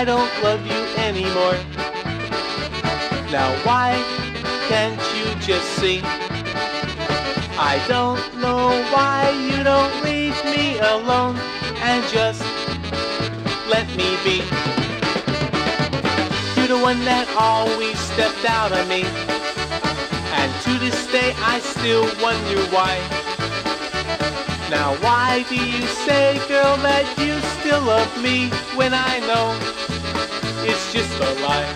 I don't love you anymore. Now why can't you just see? I don't know why you don't leave me alone and just let me be. You're the one that always stepped out on me. And to this day I still wonder why. Now why do you say, girl, that you still love me when I know it's just a lie?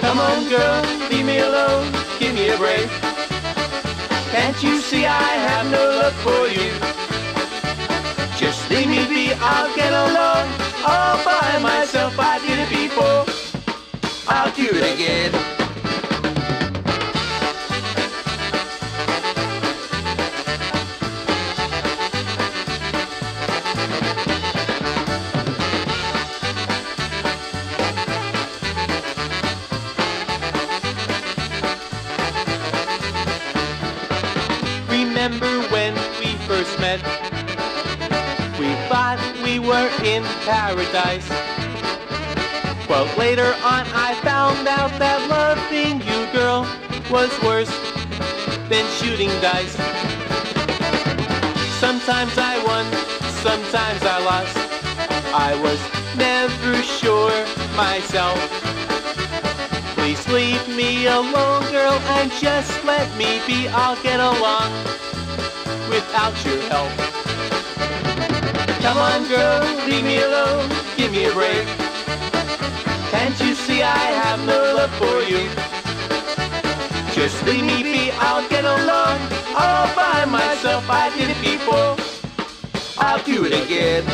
Come on, girl, leave me alone, give me a break. Can't you see I have no love for you? Just leave me be, I'll We thought we were in paradise. Well, later on I found out that loving you, girl, was worse than shooting dice. Sometimes I won, sometimes I lost. I was never sure myself. Please leave me alone, girl, and just let me be. I'll get along without your help. Come on, girl, leave me alone, give me a break. Can't you see I have no love for you? Just leave me be, I'll get along all by myself. I did it before, I'll do it again.